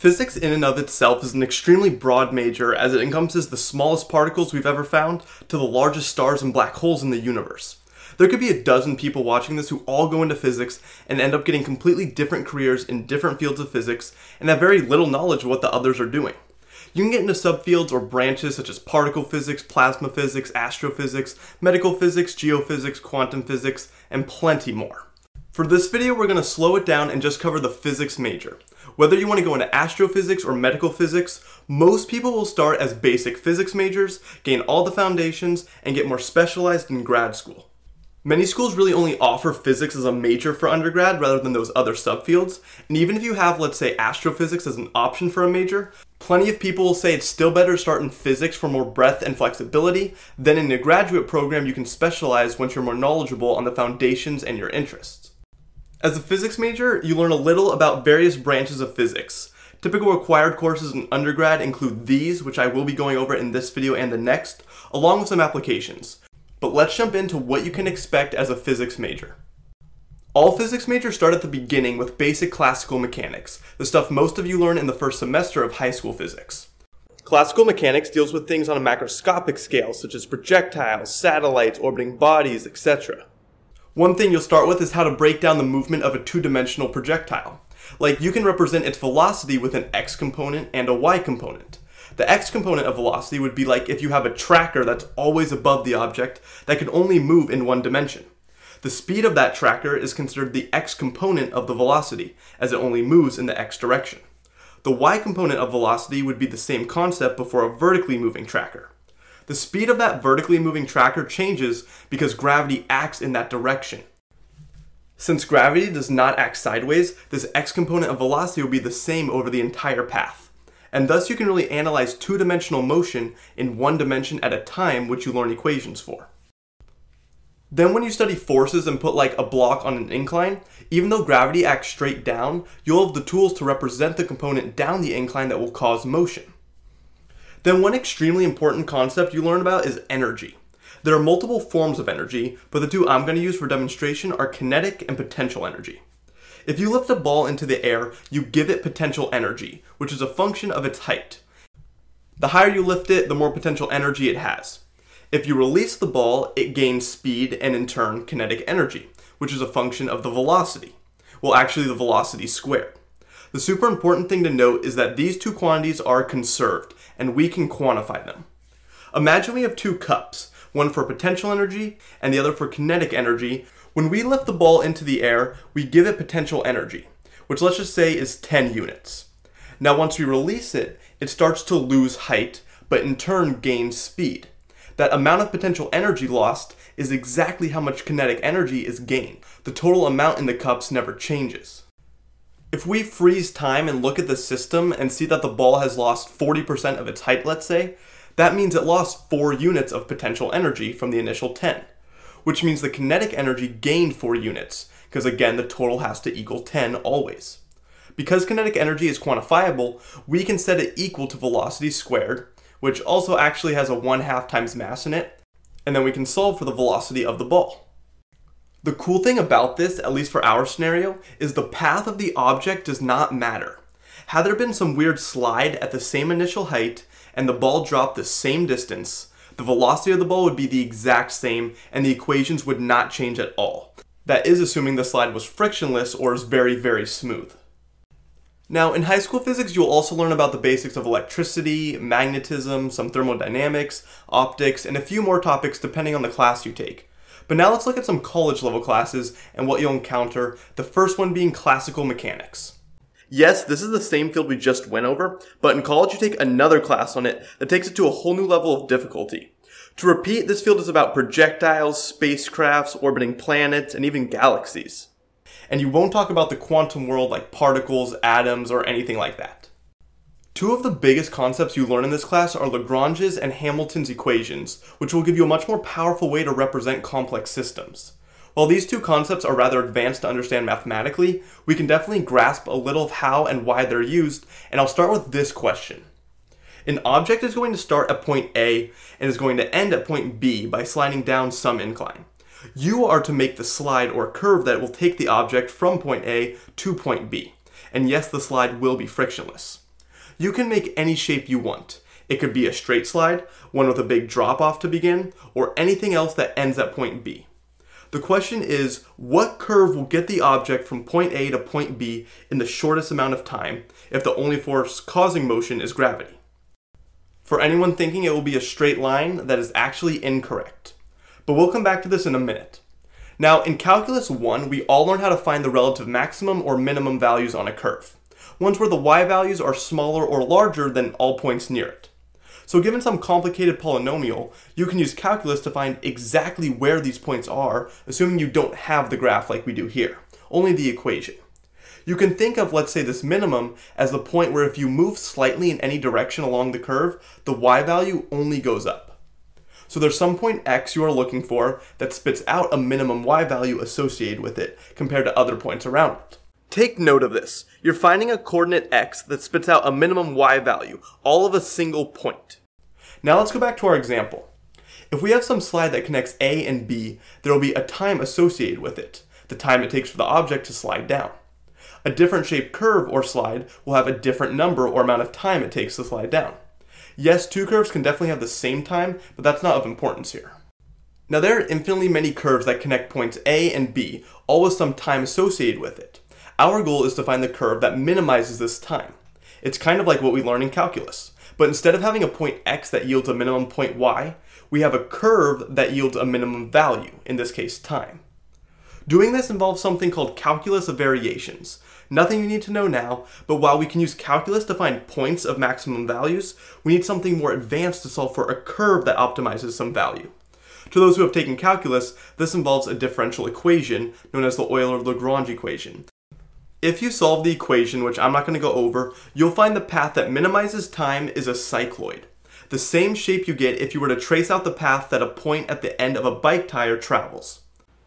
Physics in and of itself is an extremely broad major as it encompasses the smallest particles we've ever found to the largest stars and black holes in the universe. There could be a dozen people watching this who all go into physics and end up getting completely different careers in different fields of physics and have very little knowledge of what the others are doing. You can get into subfields or branches such as particle physics, plasma physics, astrophysics, medical physics, geophysics, quantum physics, and plenty more. For this video, we're going to slow it down and just cover the physics major. Whether you want to go into astrophysics or medical physics, most people will start as basic physics majors, gain all the foundations, and get more specialized in grad school. Many schools really only offer physics as a major for undergrad rather than those other subfields, and even if you have, let's say, astrophysics as an option for a major, plenty of people will say it's still better to start in physics for more breadth and flexibility, then in a graduate program you can specialize once you're more knowledgeable on the foundations and your interests. As a physics major, you learn a little about various branches of physics. Typical required courses in undergrad include these, which I will be going over in this video and the next, along with some applications. But let's jump into what you can expect as a physics major. All physics majors start at the beginning with basic classical mechanics, the stuff most of you learn in the first semester of high school physics. Classical mechanics deals with things on a macroscopic scale, such as projectiles, satellites, orbiting bodies, etc. One thing you'll start with is how to break down the movement of a two-dimensional projectile. Like, you can represent its velocity with an x component and a y component. The x component of velocity would be like if you have a tracker that's always above the object that can only move in one dimension. The speed of that tracker is considered the x component of the velocity, as it only moves in the x direction. The y component of velocity would be the same concept before a vertically moving tracker. The speed of that vertically moving tracker changes because gravity acts in that direction. Since gravity does not act sideways, this x component of velocity will be the same over the entire path. And thus you can really analyze two-dimensional motion in one dimension at a time, which you learn equations for. Then when you study forces and put like a block on an incline, even though gravity acts straight down, you'll have the tools to represent the component down the incline that will cause motion. Then one extremely important concept you learn about is energy. There are multiple forms of energy, but the two I'm going to use for demonstration are kinetic and potential energy. If you lift a ball into the air, you give it potential energy, which is a function of its height. The higher you lift it, the more potential energy it has. If you release the ball, it gains speed and in turn kinetic energy, which is a function of the velocity. Well, actually the velocity squared. The super important thing to note is that these two quantities are conserved, and we can quantify them. Imagine we have two cups, one for potential energy and the other for kinetic energy. When we lift the ball into the air, we give it potential energy, which let's just say is 10 units. Now once we release it, it starts to lose height, but in turn gains speed. That amount of potential energy lost is exactly how much kinetic energy is gained. The total amount in the cups never changes. If we freeze time and look at the system and see that the ball has lost 40% of its height, let's say, that means it lost 4 units of potential energy from the initial 10, which means the kinetic energy gained 4 units, because again, the total has to equal 10 always. Because kinetic energy is quantifiable, we can set it equal to velocity squared, which also actually has a 1 half times mass in it, and then we can solve for the velocity of the ball. The cool thing about this, at least for our scenario, is the path of the object does not matter. Had there been some weird slide at the same initial height and the ball dropped the same distance, the velocity of the ball would be the exact same and the equations would not change at all. That is assuming the slide was frictionless or is very, very smooth. Now, in high school physics, you'll also learn about the basics of electricity, magnetism, some thermodynamics, optics, and a few more topics depending on the class you take. But now let's look at some college level classes and what you'll encounter, the first one being classical mechanics. Yes, this is the same field we just went over, but in college you take another class on it that takes it to a whole new level of difficulty. To repeat, this field is about projectiles, spacecrafts, orbiting planets, and even galaxies. And you won't talk about the quantum world like particles, atoms, or anything like that. Two of the biggest concepts you learn in this class are Lagrange's and Hamilton's equations, which will give you a much more powerful way to represent complex systems. While these two concepts are rather advanced to understand mathematically, we can definitely grasp a little of how and why they're used, and I'll start with this question. An object is going to start at point A and is going to end at point B by sliding down some incline. You are to make the slide or curve that will take the object from point A to point B. And yes, the slide will be frictionless. You can make any shape you want. It could be a straight slide, one with a big drop off to begin, or anything else that ends at point B. The question is, what curve will get the object from point A to point B in the shortest amount of time if the only force causing motion is gravity? For anyone thinking it will be a straight line, that is actually incorrect. But we'll come back to this in a minute. Now, in Calculus 1, we all learn how to find the relative maximum or minimum values on a curve. Ones where the y values are smaller or larger than all points near it. So given some complicated polynomial, you can use calculus to find exactly where these points are, assuming you don't have the graph like we do here, only the equation. You can think of, let's say, this minimum as the point where if you move slightly in any direction along the curve, the y value only goes up. So there's some point x you are looking for that spits out a minimum y value associated with it compared to other points around it. Take note of this. You're finding a coordinate x that spits out a minimum y value, all of a single point. Now let's go back to our example. If we have some slide that connects A and B, there will be a time associated with it, the time it takes for the object to slide down. A different shaped curve or slide will have a different number or amount of time it takes to slide down. Yes, two curves can definitely have the same time, but that's not of importance here. Now there are infinitely many curves that connect points A and B, all with some time associated with it. Our goal is to find the curve that minimizes this time. It's kind of like what we learned in calculus, but instead of having a point x that yields a minimum point y, we have a curve that yields a minimum value, in this case time. Doing this involves something called calculus of variations. Nothing you need to know now, but while we can use calculus to find points of maximum values, we need something more advanced to solve for a curve that optimizes some value. To those who have taken calculus, this involves a differential equation known as the Euler-Lagrange equation. If you solve the equation, which I'm not going to go over, you'll find the path that minimizes time is a cycloid. The same shape you get if you were to trace out the path that a point at the end of a bike tire travels.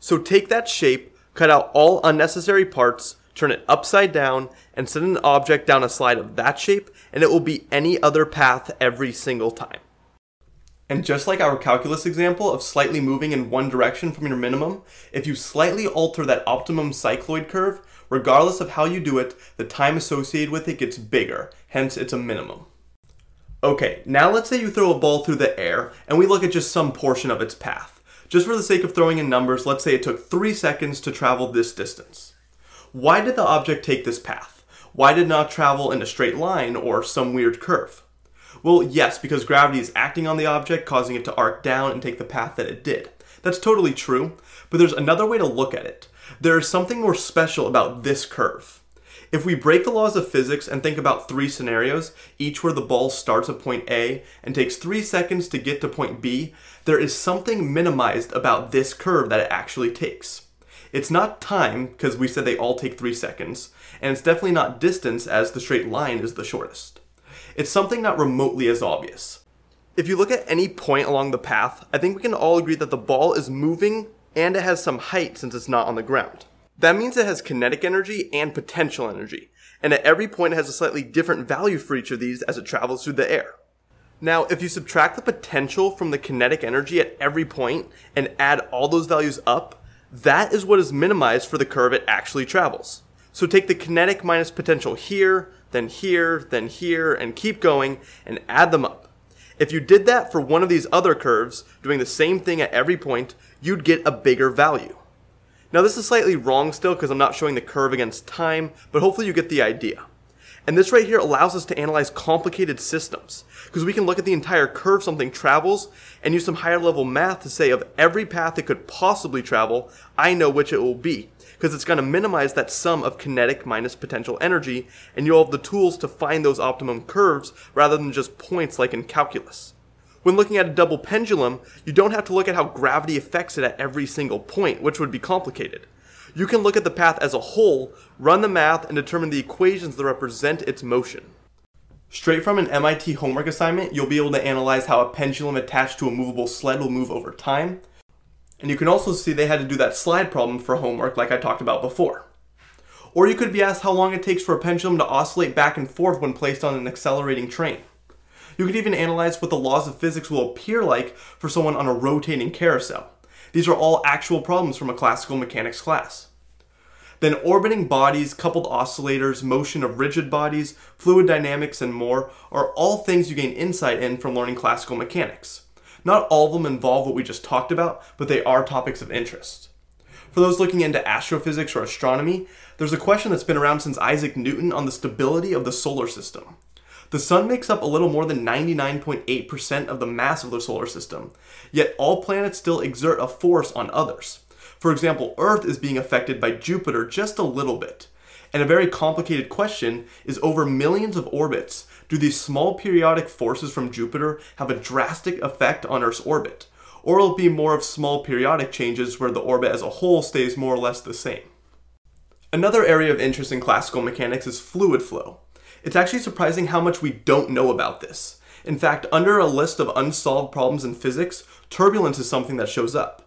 So take that shape, cut out all unnecessary parts, turn it upside down, and send an object down a slide of that shape, and it will be any other path every single time. And just like our calculus example of slightly moving in one direction from your minimum, if you slightly alter that optimum cycloid curve, regardless of how you do it, the time associated with it gets bigger, hence it's a minimum. Okay, now let's say you throw a ball through the air and we look at just some portion of its path. Just for the sake of throwing in numbers, let's say it took 3 seconds to travel this distance. Why did the object take this path? Why did not travel in a straight line or some weird curve? Well, yes, because gravity is acting on the object, causing it to arc down and take the path that it did. That's totally true, but there's another way to look at it. There is something more special about this curve. If we break the laws of physics and think about three scenarios, each where the ball starts at point A and takes three seconds to get to point B, there is something minimized about this curve that it actually takes. It's not time, because we said they all take three seconds, and it's definitely not distance, as the straight line is the shortest. It's something not remotely as obvious. If you look at any point along the path, I think we can all agree that the ball is moving and it has some height since it's not on the ground. That means it has kinetic energy and potential energy, and at every point it has a slightly different value for each of these as it travels through the air. Now, if you subtract the potential from the kinetic energy at every point and add all those values up, that is what is minimized for the curve it actually travels. So take the kinetic minus potential here, then here, then here, and keep going, and add them up. If you did that for one of these other curves, doing the same thing at every point, you'd get a bigger value. Now this is slightly wrong still because I'm not showing the curve against time, but hopefully you get the idea. And this right here allows us to analyze complicated systems because we can look at the entire curve something travels and use some higher level math to say of every path it could possibly travel, I know which it will be because it's going to minimize that sum of kinetic minus potential energy and you'll have the tools to find those optimum curves rather than just points like in calculus. When looking at a double pendulum, you don't have to look at how gravity affects it at every single point, which would be complicated. You can look at the path as a whole, run the math, and determine the equations that represent its motion. Straight from an MIT homework assignment, you'll be able to analyze how a pendulum attached to a movable sled will move over time. And you can also see they had to do that slide problem for homework like I talked about before. Or you could be asked how long it takes for a pendulum to oscillate back and forth when placed on an accelerating train. You could even analyze what the laws of physics will appear like for someone on a rotating carousel. These are all actual problems from a classical mechanics class. Then orbiting bodies, coupled oscillators, motion of rigid bodies, fluid dynamics, and more are all things you gain insight in from learning classical mechanics. Not all of them involve what we just talked about, but they are topics of interest. For those looking into astrophysics or astronomy, there's a question that's been around since Isaac Newton on the stability of the solar system. The sun makes up a little more than 99.8% of the mass of the solar system, yet all planets still exert a force on others. For example, Earth is being affected by Jupiter just a little bit. And a very complicated question is over millions of orbits, do these small periodic forces from Jupiter have a drastic effect on Earth's orbit? Or will it be more of small periodic changes where the orbit as a whole stays more or less the same? Another area of interest in classical mechanics is fluid flow. It's actually surprising how much we don't know about this. In fact, under a list of unsolved problems in physics, turbulence is something that shows up.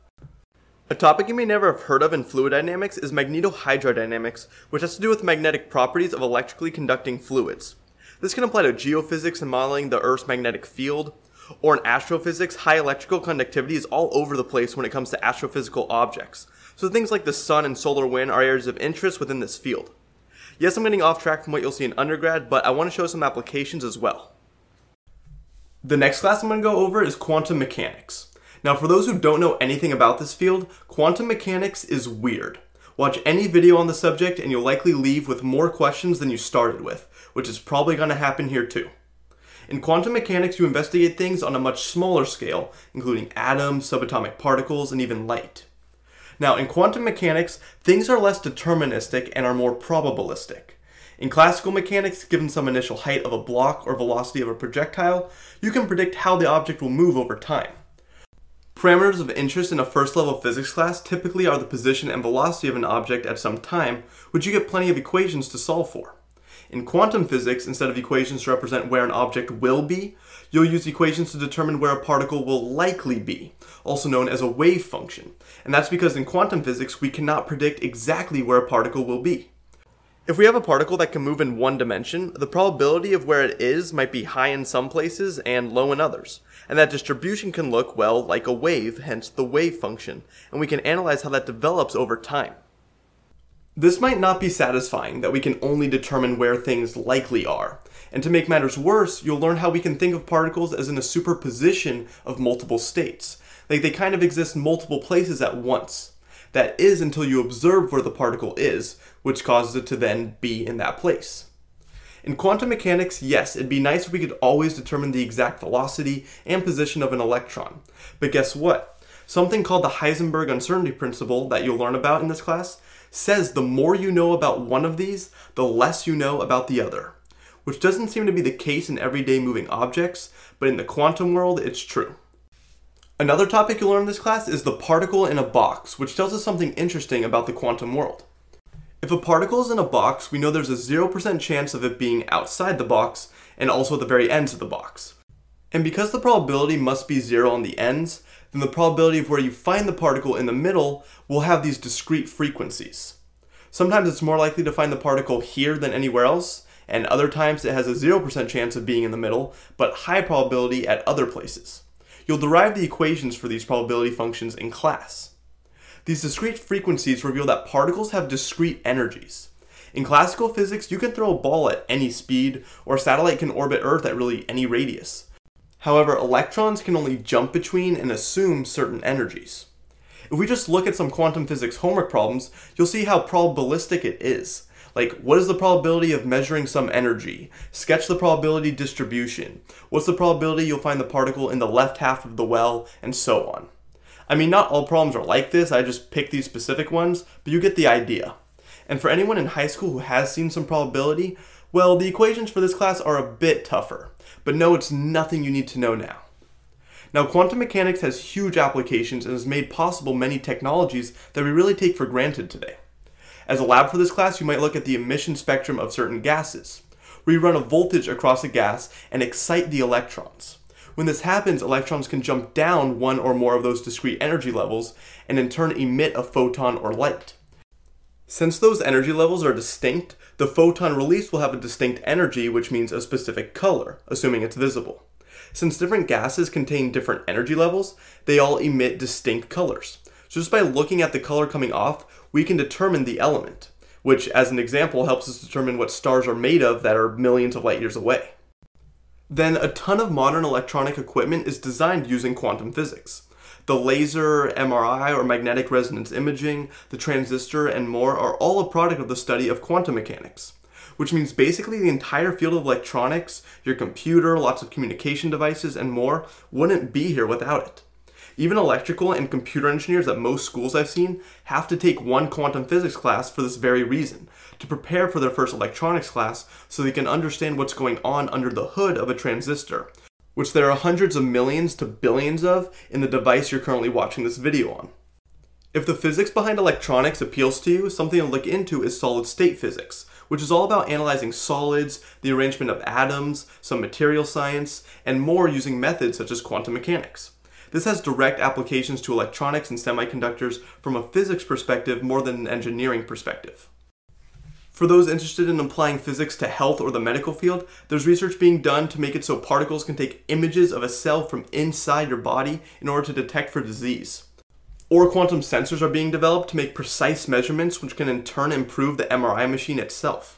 A topic you may never have heard of in fluid dynamics is magnetohydrodynamics, which has to do with magnetic properties of electrically conducting fluids. This can apply to geophysics and modeling the Earth's magnetic field, or in astrophysics, high electrical conductivity is all over the place when it comes to astrophysical objects. So things like the sun and solar wind are areas of interest within this field. Yes, I'm getting off track from what you'll see in undergrad, but I want to show some applications as well. The next class I'm going to go over is quantum mechanics. Now, for those who don't know anything about this field, quantum mechanics is weird. Watch any video on the subject and you'll likely leave with more questions than you started with, which is probably going to happen here too. In quantum mechanics, you investigate things on a much smaller scale, including atoms, subatomic particles, and even light. Now, in quantum mechanics, things are less deterministic and are more probabilistic. In classical mechanics, given some initial height of a block or velocity of a projectile, you can predict how the object will move over time. Parameters of interest in a first level physics class typically are the position and velocity of an object at some time, which you get plenty of equations to solve for. In quantum physics, instead of equations to represent where an object will be, you'll use equations to determine where a particle will likely be, also known as a wave function. And that's because in quantum physics, we cannot predict exactly where a particle will be. If we have a particle that can move in one dimension, the probability of where it is might be high in some places and low in others. And that distribution can look, well, like a wave, hence the wave function, and we can analyze how that develops over time. This might not be satisfying that we can only determine where things likely are. And to make matters worse, you'll learn how we can think of particles as in a superposition of multiple states. Like they kind of exist multiple places at once. That is until you observe where the particle is, which causes it to then be in that place. In quantum mechanics, yes, it'd be nice if we could always determine the exact velocity and position of an electron. But guess what? Something called the Heisenberg uncertainty principle that you'll learn about in this class says the more you know about one of these, the less you know about the other. Which doesn't seem to be the case in everyday moving objects, but in the quantum world, it's true. Another topic you'll learn in this class is the particle in a box, which tells us something interesting about the quantum world. If a particle is in a box, we know there's a 0% chance of it being outside the box and also at the very ends of the box. And because the probability must be zero on the ends, then the probability of where you find the particle in the middle will have these discrete frequencies. Sometimes it's more likely to find the particle here than anywhere else, and other times it has a 0% chance of being in the middle, but high probability at other places. You'll derive the equations for these probability functions in class. These discrete frequencies reveal that particles have discrete energies. In classical physics, you can throw a ball at any speed, or a satellite can orbit Earth at really any radius. However, electrons can only jump between and assume certain energies. If we just look at some quantum physics homework problems, you'll see how probabilistic it is. Like, what is the probability of measuring some energy? Sketch the probability distribution. What's the probability you'll find the particle in the left half of the well, and so on. I mean, not all problems are like this, I just picked these specific ones, but you get the idea. And for anyone in high school who has seen some probability, well, the equations for this class are a bit tougher, but no, it's nothing you need to know now. Now, quantum mechanics has huge applications and has made possible many technologies that we really take for granted today. As a lab for this class, you might look at the emission spectrum of certain gases, We run a voltage across a gas and excite the electrons. When this happens, electrons can jump down one or more of those discrete energy levels and in turn emit a photon or light. Since those energy levels are distinct, the photon released will have a distinct energy, which means a specific color, assuming it's visible. Since different gases contain different energy levels, they all emit distinct colors. So just by looking at the color coming off, we can determine the element. which, as an example, helps us determine what stars are made of that are millions of light years away. Then, a ton of modern electronic equipment is designed using quantum physics. The laser, MRI, or magnetic resonance imaging, the transistor, and more are all a product of the study of quantum mechanics which means basically the entire field of electronics, your computer, lots of communication devices, and more wouldn't be here without it. Even electrical and computer engineers at most schools I've seen have to take one quantum physics class for this very reason, to prepare for their first electronics class so they can understand what's going on under the hood of a transistor, which there are hundreds of millions to billions of in the device you're currently watching this video on. If the physics behind electronics appeals to you, something to look into is solid state physics, which is all about analyzing solids, the arrangement of atoms, some material science, and more using methods such as quantum mechanics. This has direct applications to electronics and semiconductors from a physics perspective more than an engineering perspective. For those interested in applying physics to health or the medical field, there's research being done to make it so particles can take images of a cell from inside your body in order to detect for disease or quantum sensors are being developed to make precise measurements which can in turn improve the MRI machine itself.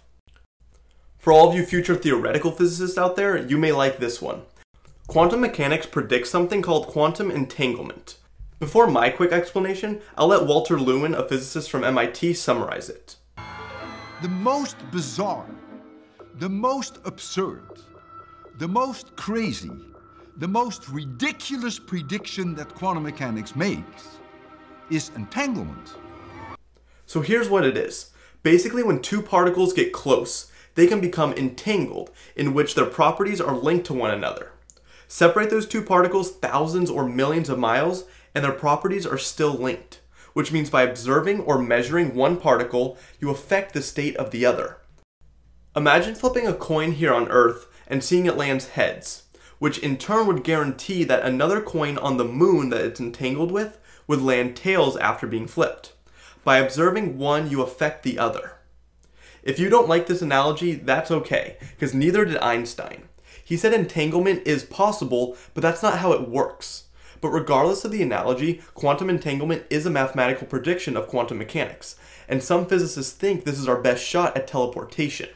For all of you future theoretical physicists out there, you may like this one. Quantum mechanics predicts something called quantum entanglement. Before my quick explanation, I'll let Walter Lewin, a physicist from MIT, summarize it. The most bizarre, the most absurd, the most crazy, the most ridiculous prediction that quantum mechanics makes is entanglement. So here's what it is. Basically, when two particles get close, they can become entangled, in which their properties are linked to one another. Separate those two particles thousands or millions of miles, and their properties are still linked, which means by observing or measuring one particle, you affect the state of the other. Imagine flipping a coin here on Earth and seeing it lands heads, which in turn would guarantee that another coin on the moon that it's entangled with would land tails after being flipped. By observing one, you affect the other. If you don't like this analogy, that's okay, because neither did Einstein. He said entanglement is possible, but that's not how it works. But regardless of the analogy, quantum entanglement is a mathematical prediction of quantum mechanics, and some physicists think this is our best shot at teleportation.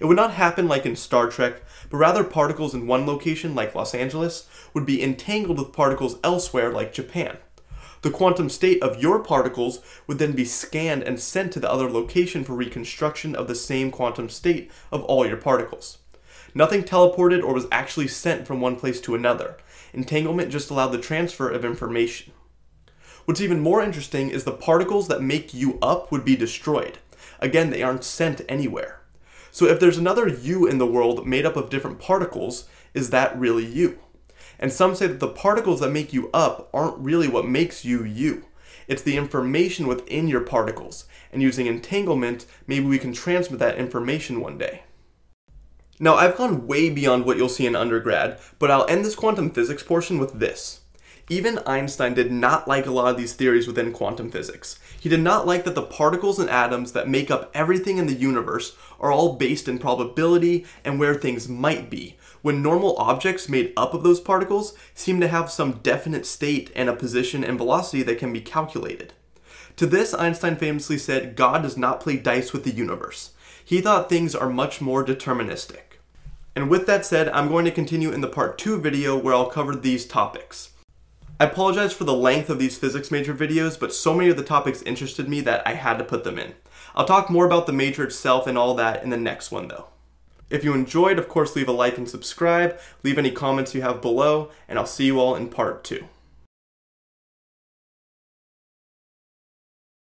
It would not happen like in Star Trek, but rather particles in one location, like Los Angeles, would be entangled with particles elsewhere, like Japan. The quantum state of your particles would then be scanned and sent to the other location for reconstruction of the same quantum state of all your particles. Nothing teleported or was actually sent from one place to another. Entanglement just allowed the transfer of information. What's even more interesting is the particles that make you up would be destroyed. Again, they aren't sent anywhere. So if there's another you in the world made up of different particles, is that really you? And some say that the particles that make you up aren't really what makes you you. It's the information within your particles. And using entanglement, maybe we can transmit that information one day. Now, I've gone way beyond what you'll see in undergrad, but I'll end this quantum physics portion with this. Even Einstein did not like a lot of these theories within quantum physics. He did not like that the particles and atoms that make up everything in the universe are all based in probability and where things might be, when normal objects made up of those particles seem to have some definite state and a position and velocity that can be calculated. To this, Einstein famously said, God does not play dice with the universe. He thought things are much more deterministic. And with that said, I'm going to continue in the part 2 video where I'll cover these topics. I apologize for the length of these physics major videos, but so many of the topics interested me that I had to put them in. I'll talk more about the major itself and all that in the next one though. If you enjoyed, of course, leave a like and subscribe, leave any comments you have below, and I'll see you all in part two.